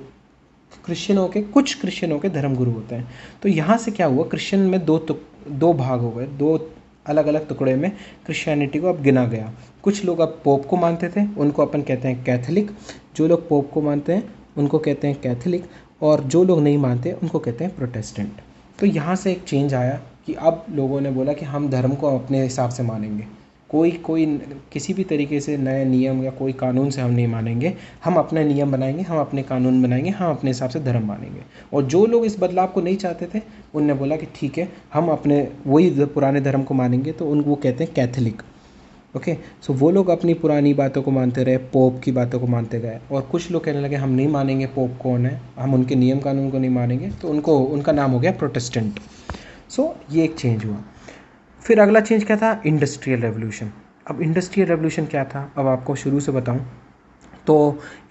क्रिश्चियनों के कुछ क्रिश्चियनों के धर्म गुरु होते हैं। तो यहाँ से क्या हुआ? क्रिश्चियन में दो तुक, दो भाग हो गए। दो अलग अलग टुकड़े में क्रिश्चियनिटी को अब गिना गया। कुछ लोग अब पोप को मानते थे। उनको अपन कहते हैं कैथलिक। जो लोग पोप को मानते हैं उनको कहते हैं कैथलिक, और जो लोग नहीं मानते, उनको कहते हैं प्रोटेस्टेंट। तो यहाँ से एक चेंज आया कि अब लोगों ने बोला कि हम धर्म को अपने हिसाब से मानेंगे। कोई कोई किसी भी तरीके से नए नियम या कोई कानून से हम नहीं मानेंगे। हम अपने नियम बनाएँगे, हम अपने कानून बनाएँगे, हम अपने हिसाब से धर्म मानेंगे। और जो लोग इस बदलाव को नहीं चाहते थे, उनने बोला कि ठीक है, हम अपने, वही पुराने धर्म को मानेंगे तो उन, वो कहते हैं कैथलिक। ओके सो वो लोग अपनी पुरानी बातों को मानते रहे पोप की बातों को मानते गए। और कुछ लोग कहने लगे हम नहीं मानेंगे पोप कौन है? हम उनके नियम कानून को नहीं मानेंगे। तो उनको उनका नाम हो गया प्रोटेस्टेंट सो so, ये एक चेंज हुआ। फिर अगला चेंज क्या था? इंडस्ट्रियल रेवोल्यूशन अब इंडस्ट्रियल रेवोल्यूशन क्या था? अब आपको शुरू से बताऊँ। तो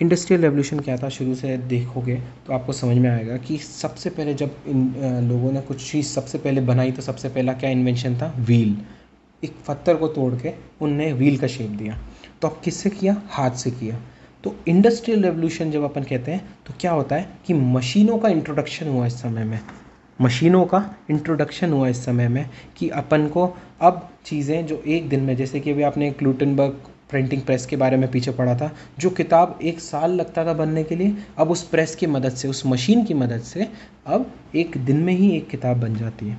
इंडस्ट्रियल रेवोल्यूशन क्या था? शुरू से देखोगे तो आपको समझ में आएगा कि सबसे पहले जब इन लोगों ने कुछ चीज़ सबसे पहले बनाई तो सबसे पहला क्या इन्वेंशन था? व्हील एक पत्थर को तोड़ के उनने व्हील का शेप दिया। तो अब किससे किया? हाथ से किया। तो इंडस्ट्रियल रेवोल्यूशन जब अपन कहते हैं तो क्या होता है कि मशीनों का इंट्रोडक्शन हुआ इस समय में। मशीनों का इंट्रोडक्शन हुआ इस समय में कि अपन को अब चीज़ें जो एक दिन में, जैसे कि अभी आपने क्लूटनबर्ग प्रिंटिंग प्रेस के बारे में पीछे पढ़ा था, जो किताब एक साल लगता था बनने के लिए, अब उस प्रेस की मदद से, उस मशीन की मदद से, अब एक दिन में ही एक किताब बन जाती है।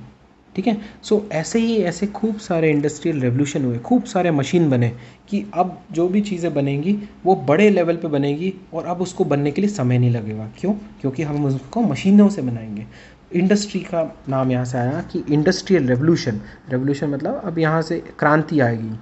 ठीक है? सो ऐसे ही, ऐसे खूब सारे इंडस्ट्रियल रेवोल्यूशन हुए, खूब सारे मशीन बने कि अब जो भी चीज़ें बनेंगी, वो बड़े लेवल पे बनेगी और अब उसको बनने के लिए समय नहीं लगेगा। क्यों? क्योंकि हम उसको मशीनों से बनाएँगे। इंडस्ट्री का नाम यहाँ से आया कि इंडस्ट्रियल रेवोल्यूशन रेवोल्यूशन मतलब अब यहाँ से क्रांति आएगी।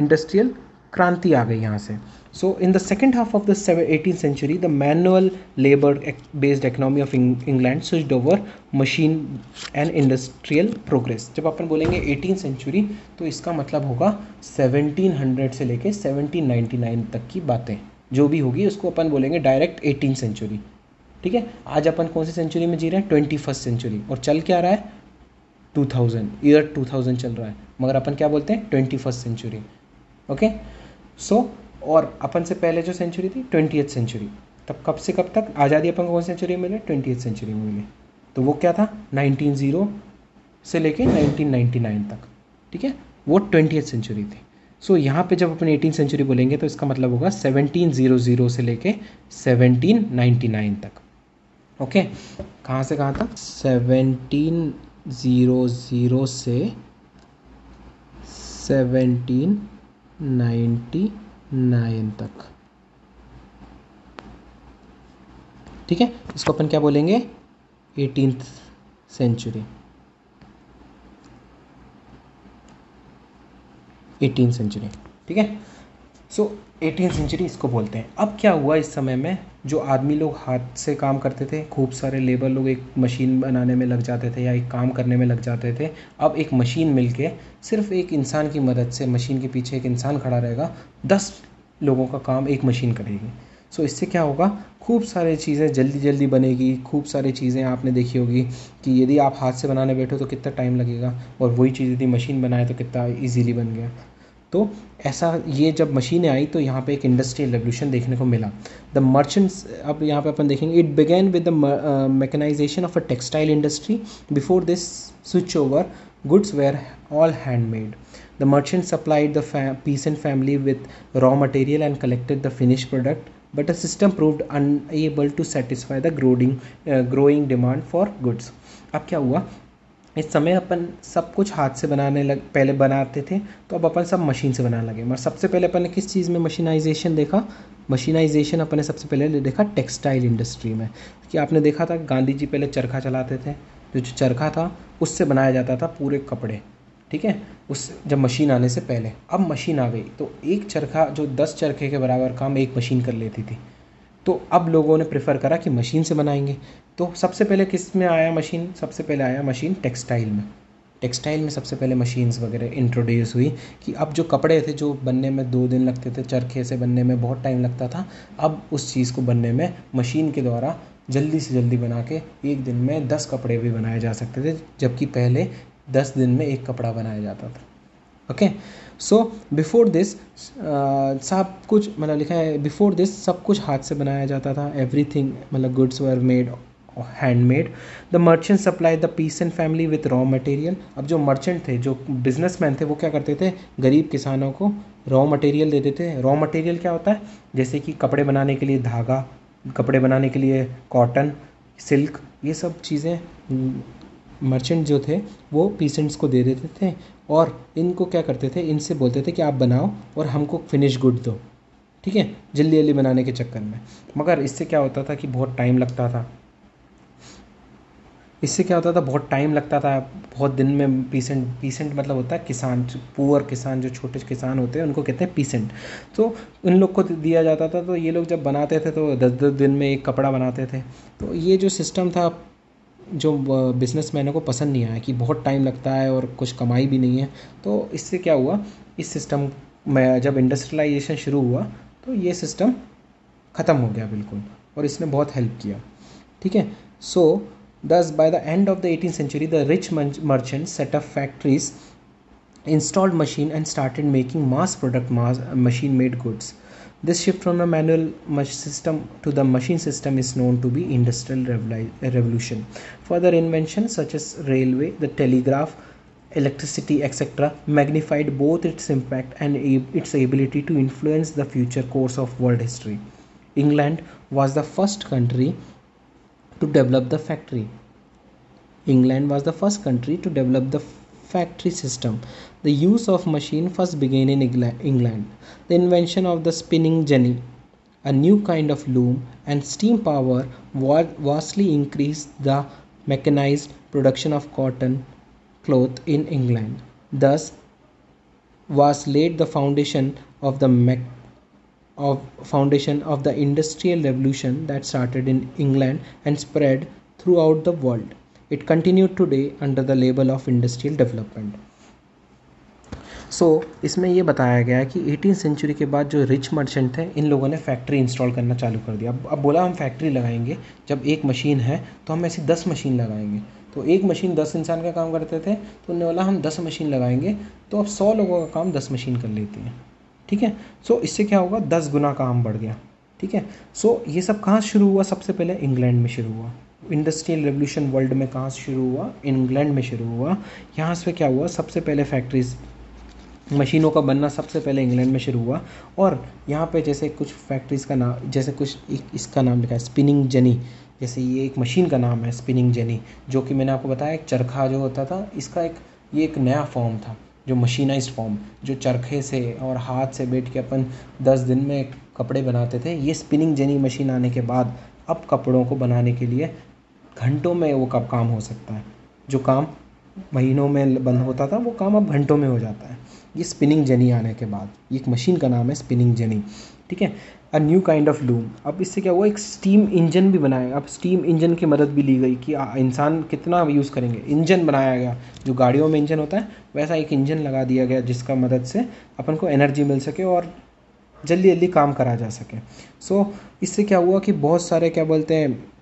इंडस्ट्रियल क्रांति आ गई यहाँ से। So, in the second half of the 18th century, the manual labor-based economy of England switched over machine and industrial progress. जब अपन बोलेंगे 18th century तो इसका मतलब होगा 1700 से लेके 1799 तक की बातें जो भी होगी उसको अपन बोलेंगे डायरेक्ट 18th century. ठीक है आज अपन कौन सी सेंचुरी में जी रहे हैं ट्वेंटी फ़र्स्ट सेंचुरी और चल क्या रहा है 2000 ईयर 2000 चल रहा है मगर अपन क्या बोलते हैं twenty first century okay so और अपन से पहले जो सेंचुरी थी ट्वेंटी सेंचुरी तब कब से कब तक आज़ादी अपन को कौन सेंचुरी मिले? ट्वेंटी सेंचुरी में मिले। तो वो क्या था? नाइनटीन ज़ीरो से लेके नाइनटीन नाइन्टी नाइन तक। ठीक है? वो ट्वेंटी सेंचुरी थी। सो so, यहाँ पे जब अपन एटीन सेंचुरी बोलेंगे तो इसका मतलब होगा सेवनटीन ज़ीरो ज़ीरो से लेके सेवनटीन नाइन्टी नाइन तक। ओके? कहाँ से कहाँ तक? सेवनटीन ज़ीरो ज़ीरो से सेवनटीन नाइन्टी नाइन तक। ठीक है? इसको अपन क्या बोलेंगे? एटीन सेंचुरी एटीन सेंचुरी ठीक है? सो एटीन सेंचुरी इसको बोलते हैं। अब क्या हुआ इस समय में? जो आदमी लोग हाथ से काम करते थे, खूब सारे लेबर लोग एक मशीन बनाने में लग जाते थे या एक काम करने में लग जाते थे, अब एक मशीन मिलके सिर्फ़ एक इंसान की मदद से मशीन के पीछे एक इंसान खड़ा रहेगा, दस लोगों का काम एक मशीन करेगी। सो इससे क्या होगा? खूब सारी चीज़ें जल्दी जल्दी बनेगी, खूब सारी चीज़ें आपने देखी होगी कि यदि आप हाथ से बनाने बैठो तो कितना टाइम लगेगा, और वही चीज़ यदि मशीन बनाए तो कितना इजीली बन गया। तो ऐसा ये जब मशीनें आई तो यहाँ पे एक इंडस्ट्रियल रेवल्यूशन देखने को मिला। द मर्चेंट्स अब यहाँ पे अपन देखेंगे it began with the mechanisation of a textile industry before this switch over goods were all handmade the merchant supplied the piece and family with raw material and collected the finish product but a system proved unable to satisfy the growing growing demand for goods अब क्या हुआ? इस समय अपन सब कुछ हाथ से बनाने लग, पहले बनाते थे तो अब अपन सब मशीन से बनाने लगे मगर सबसे पहले अपन ने किस चीज़ में मशीनाइजेशन देखा? मशीनाइजेशन अपन सबसे पहले देखा टेक्सटाइल इंडस्ट्री में। कि आपने देखा था गांधी जी पहले चरखा चलाते थे जो चरखा था, उससे बनाया जाता था पूरे कपड़े, ठीक है? उस, जब मशीन आने से पहले। अब मशीन आ गई तो एक चरखा, जो दस चरखे के बराबर काम एक मशीन कर लेती थी। तो अब लोगों ने प्रेफर करा कि मशीन से बनाएँगे। तो सबसे पहले किसमें आया मशीन सबसे पहले आया मशीन टेक्सटाइल में। टेक्सटाइल में सबसे पहले मशीन्स वगैरह इंट्रोड्यूस हुई कि अब जो कपड़े थे, जो बनने में दो दिन लगते थे, चरखे से बनने में बहुत टाइम लगता था, अब उस चीज़ को बनने में मशीन के द्वारा जल्दी से जल्दी बना के एक दिन में दस कपड़े भी बनाए जा सकते थे, जबकि पहले दस दिन में एक कपड़ा बनाया जाता था। ओके सो बिफोर दिस सब कुछ मतलब लिखा है बिफोर दिस सब कुछ हाथ से बनाया जाता था। एवरी थिंग मतलब goods were made handmade the merchant supply the piece and family with raw material अब जो मर्चेंट थे, जो बिजनेसमैन थे, वो क्या करते थे? गरीब किसानों को रॉ मटेरियल देते थे। रॉ मटेरियल क्या होता है? जैसे कि कपड़े बनाने के लिए धागा, कपड़े बनाने के लिए कॉटन सिल्क ये सब चीज़ें मर्चेंट जो थे, वो पीसेंट्स को दे देते थे और इनको क्या करते थे? इनसे बोलते थे कि आप बनाओ और हमको फिनिश गुड दो। ठीक है? जल्दी जल्दी बनाने के चक्कर में। मगर इससे क्या होता था कि बहुत टाइम लगता था। इससे क्या होता था? बहुत टाइम लगता था। बहुत दिन में पीसेंट पीसेंट मतलब होता है किसान पुअर किसान, जो छोटे किसान होते हैं, उनको कहते हैं पीसेंट तो उन लोग को दिया जाता था तो ये लोग जब बनाते थे तो दस दस दिन में एक कपड़ा बनाते थे। तो ये जो सिस्टम था जो बिज़नेस मैनों को पसंद नहीं आया कि बहुत टाइम लगता है और कुछ कमाई भी नहीं है। तो इससे क्या हुआ? इस सिस्टम में जब इंडस्ट्रियलाइजेशन शुरू हुआ तो ये सिस्टम ख़त्म हो गया बिल्कुल और इसने बहुत हेल्प किया। ठीक है? So thus by the end of the eighteen century the rich merchant set up factories installed machine and started making mass product machine made goods This shift from a manual system to the machine system is known to be industrial revolution. Further inventions such as railway, the telegraph, electricity, etc., magnified both its impact and its ability to influence the future course of world history. England was the first country to develop the factory. England was the first country to develop the factory system. The use of machine first began in England. The invention of the spinning jenny, a new kind of loom, and steam power vastly increased the mechanized production of cotton cloth in England. Thus was laid the foundation of the of foundation of the industrial revolution that started in England and spread throughout the world. It continued today under the label of industrial development. So so, इसमें ये बताया गया है कि eighteen century के बाद जो rich merchant थे इन लोगों ने फैक्ट्री इंस्टॉल करना चालू कर दिया। अब अब बोला हम फैक्ट्री लगाएँगे जब एक मशीन है तो हम ऐसी दस मशीन लगाएँगे। तो एक मशीन दस इंसान का काम करते थे तो उन्होंने बोला हम दस मशीन लगाएँगे तो अब सौ लोगों का काम दस मशीन कर लेती हैं। ठीक है? सो so, इससे क्या होगा? दस गुना काम बढ़ गया। ठीक है? सो so, ये सब कहाँ शुरू हुआ? सबसे पहले इंग्लैंड में शुरू हुआ। इंडस्ट्रियल रेवोल्यूशन वर्ल्ड में कहाँ से शुरू हुआ? इंग्लैंड में शुरू हुआ। यहाँ से क्या हुआ? सबसे पहले फैक्ट्रीज मशीनों का बनना सबसे पहले इंग्लैंड में शुरू हुआ। और यहाँ पे जैसे कुछ फैक्ट्रीज़ का नाम जैसे कुछ एक इसका नाम लिखा है स्पिनिंग जनी जैसे ये एक मशीन का नाम है स्पिनिंग जनी जो कि मैंने आपको बताया, एक चरखा जो होता था, इसका एक, ये एक नया फॉर्म था, जो मशीनाइज्ड फॉर्म जो चरखे से और हाथ से बैठ के अपन दस दिन में कपड़े बनाते थे। ये स्पिनिंग जनी मशीन आने के बाद अब कपड़ों को बनाने के लिए घंटों में वो कब काम हो सकता है? जो काम महीनों में बंद होता था, वो काम अब घंटों में हो जाता है। ये स्पिनिंग जनी आने के बाद। एक मशीन का नाम है स्पिनिंग जनी ठीक है? A new kind of loom अब इससे क्या हुआ? एक स्टीम इंजन भी बनाया अब स्टीम इंजन की मदद भी ली गई कि इंसान कितना यूज़ करेंगे। इंजन बनाया गया। जो गाड़ियों में इंजन होता है, वैसा एक इंजन लगा दिया गया जिसका मदद से अपन को एनर्जी मिल सके और जल्दी जल्दी काम करा जा सके। सो so, इससे क्या हुआ कि बहुत सारे क्या बोलते हैं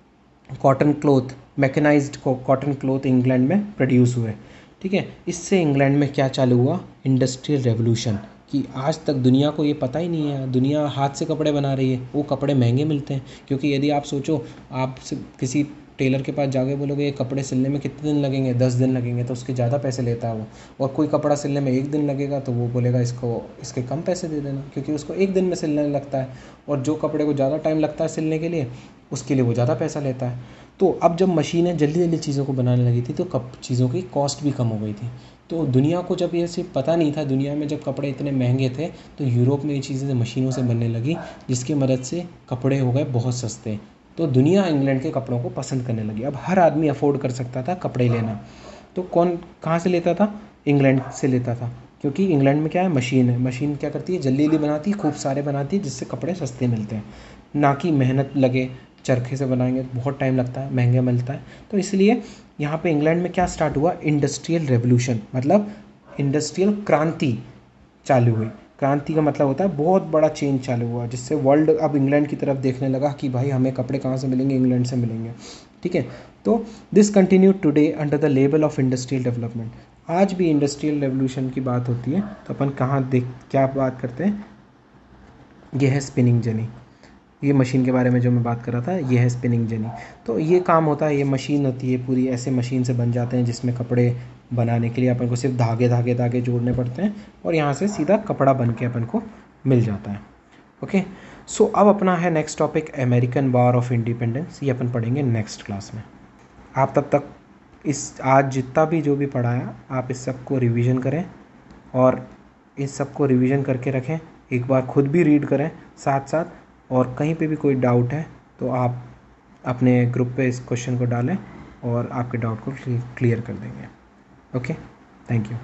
cotton cloth mechanised cotton cloth England में प्रोड्यूस हुए। ठीक है? इससे इंग्लैंड में क्या चालू हुआ? इंडस्ट्रियल रेवोल्यूशन कि आज तक दुनिया को ये पता ही नहीं है। दुनिया हाथ से कपड़े बना रही है। वो कपड़े महँगे मिलते हैं। क्योंकि यदि आप सोचो आप किसी टेलर के पास जाके बोलोगे, ये कपड़े सिलने में कितने दिन लगेंगे? दस दिन लगेंगे। तो उसके ज़्यादा पैसे लेता है वो। और कोई कपड़ा सिलने में एक दिन लगेगा तो वो बोलेगा, इसको, इसके कम पैसे दे देना। क्योंकि उसको एक दिन में सिलने लगता है। और जो कपड़े को ज़्यादा टाइम लगता है सिलने के लिए, उसके लिए वो ज़्यादा पैसा लेता है। तो अब जब मशीनें जल्दी जल्दी चीज़ों को बनाने लगी थी तो कप, चीज़ों की कॉस्ट भी कम हो गई थी। तो दुनिया को जब ये सिर्फ़ पता नहीं था, दुनिया में जब कपड़े इतने महँगे थे तो यूरोप में ये चीज़ें मशीनों से बनने लगी, जिसकी मदद से कपड़े हो गए बहुत सस्ते। तो दुनिया इंग्लैंड के कपड़ों को पसंद करने लगी। अब हर आदमी अफोर्ड कर सकता था कपड़े लेना। तो कौन, कहाँ से लेता था? इंग्लैंड से लेता था। क्योंकि इंग्लैंड में क्या है? मशीन है। मशीन क्या करती है? जल्दी जल्दी बनाती है, खूब सारे बनाती है, जिससे कपड़े सस्ते मिलते हैं। ना कि मेहनत लगे, चरखे से बनाएँगे तो बहुत टाइम लगता है, महँगे मिलता है। तो इसलिए यहाँ पे इंग्लैंड में क्या स्टार्ट हुआ? इंडस्ट्रियल रेवोल्यूशन मतलब इंडस्ट्रियल क्रांति चालू हुई। क्रांति का मतलब होता है, बहुत बड़ा चेंज चालू हुआ, जिससे वर्ल्ड अब इंग्लैंड की तरफ़ देखने लगा कि भाई हमें कपड़े कहाँ से मिलेंगे? इंग्लैंड से मिलेंगे। ठीक है? तो this continue today under the level of industrial development आज भी इंडस्ट्रियल रेवोल्यूशन की बात होती है तो अपन कहाँ देख, क्या बात करते हैं? यह है स्पिनिंग जनी ये मशीन के बारे में जो मैं बात कर रहा था, ये है स्पिनिंग जनी तो ये काम होता है, ये मशीन होती है, पूरी ऐसे मशीन से बन जाते हैं जिसमें कपड़े बनाने के लिए अपन को सिर्फ़ धागे धागे धागे जोड़ने पड़ते हैं और यहाँ से सीधा कपड़ा बन के अपन को मिल जाता है। ओके सो अब अपना है next topic American war of independence ये अपन पढ़ेंगे नेक्स्ट क्लास में। आप तब तक इस, आज जितना भी जो भी पढ़ाया आप इस सबको रिविज़न करें और इस सबको रिविज़न करके रखें। एक बार खुद भी रीड करें साथ साथ और कहीं पे भी कोई डाउट है तो आप अपने ग्रुप पे इस क्वेश्चन को डालें और आपके डाउट को क्लियर कर देंगे। Okay thank you